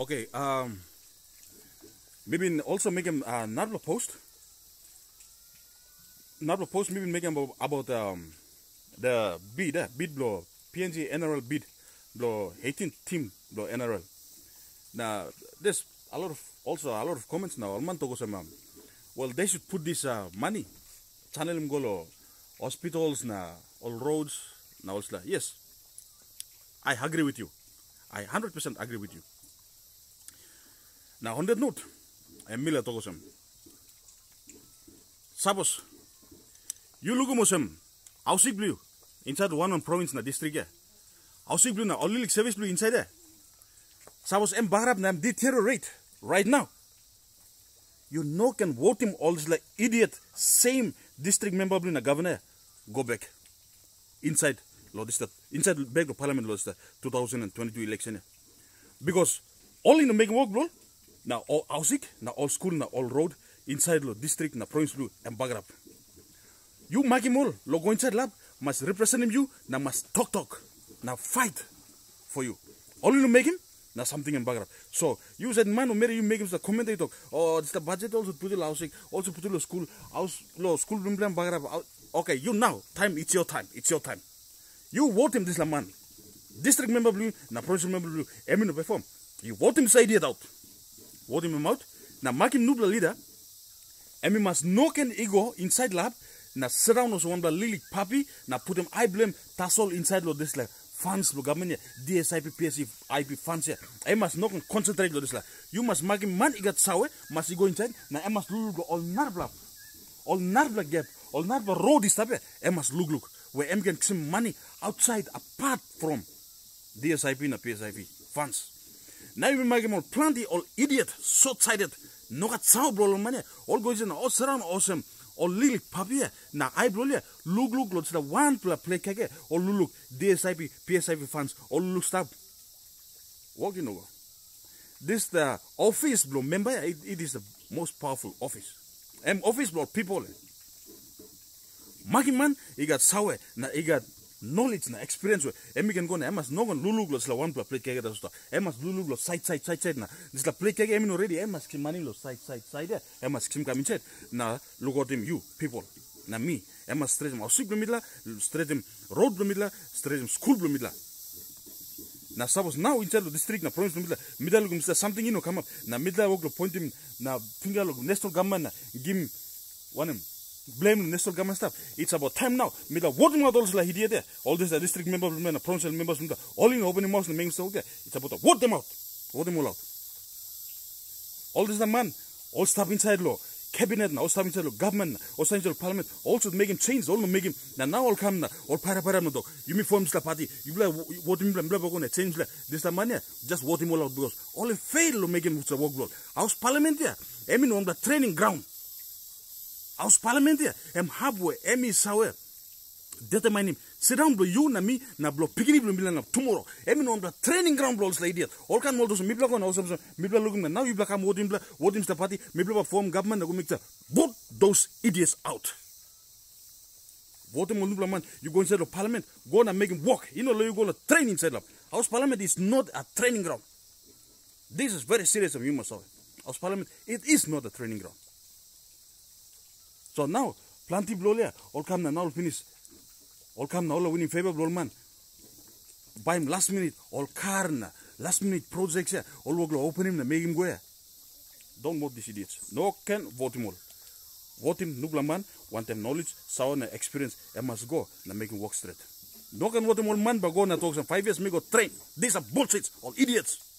Okay, um, maybe also make him uh, another post. Another post, maybe make about, about um, the bid, uh, bid blow, PNG NRL bid, blow 18 team blow NRL. Now, there's a lot of, also a lot of comments now. Well, they should put this uh, money. Channel him go hospitals na all roads na all Yes, I agree with you. I 100% agree with you. Now on that note, Emilia Togosem. Suppose you look mosem, ausik blue inside one on province na district ya. Ausik blue na only service blue inside there. Suppose em bahrab na deteriorate right now. You know can vote him all this like idiot same district member blue na governor. Go back. Inside this inside back to parliament law 2022 election eh. because all in the making work bro na all housing, na all school, na all road, inside lo district, na province lo, and bagrap. You all, lo go inside lab, must represent him you, na must talk talk, na fight for you. All you make him, na something in bagrap. So, you said man, maybe you make him the commentator, oh, it's the budget also put the housing, also put the school, house, lo, school, blim, blim, bagrap. Okay, you now, time, it's your time, it's your time. You vote him this man. District member blue, na provincial member blue, Emino perform. You vote him say it out vote him out. Na make him nubla leader. And we must knock an ego inside lab. Na sit down also one lily puppy. Na put him I blame tassel inside lo this like funds lo government DSIP PSC IP funds here. I must knock and concentrate lo this like. You must make him man igat sawe. Must go inside. Na I must look all narbla. All narbla gap. All narbla road is tape. I must look look. Where M can some money outside apart from DSIP na PSIP funds. Now make him all plenty, all idiot, short-sighted. No got sao bro mane. All goes in all surround awesome. All little papi na I bro look look look the one play play keke. All look DSIP, PSIP fans. All look stop. Walking over. This the office bro. Remember it, it is the most powerful office. And office bro people. Maki man, he got sour. Na he got knowledge na experience we emi ken gone emas no gon lulu glos la one play kage da sta emas lulu glos side side side side na. This la play kage emi no ready emas kim mani lo side side side e. emas kim kamin chet. Na look at him you people. Na me. Emas straight ma osik blumidla straight road blumidla straight school blumidla na suppose now inside the district na province blumidla middle gum something you know come up. Na middle work lo point him na finger lo national government na give one him blame the national government staff. It's about time now. Out also like there. All these the district members, provincial members, all in opening mouths, the main so. It's about to vote them out. Vote them all out. All this the man, all staff inside law, cabinet, now, all staff inside law, government, all staff inside parliament, also making change, all making now now all come now, all para para no You mean form the party, you like vote him, blah blah, change this the money, just vote him all out because all fail to make him work blood. House parliament there, I mean on the training ground. Aus Parlament ya, em habwe, em isawe. Determine him. Sit down blo you na mi na blo pikini blo milan tomorrow. Em no blo training ground blo la idiot. All kan moldos mi blo kon awesome mi blo looking now you blo kam wodin blo wodin sta party mi blo form government go make vote those idiots out. Vote mo nubla man you go inside the parliament go na make him walk. You know you go to train inside lab. House parliament is not a training ground. This is very serious of you must House parliament it is not a training ground. So now, plenty blolia, all come now, all finish. All come now, all winning favor, blow man. Buy him last minute, all car last minute projects, all work open him, and make him go. Don't vote these idiots. No can vote him all. Vote him, nubla man, want them knowledge, sound and experience, and must go, and make him work straight. No can vote him all man, but go na talk some five years, make go train. These are bullshits, all idiots.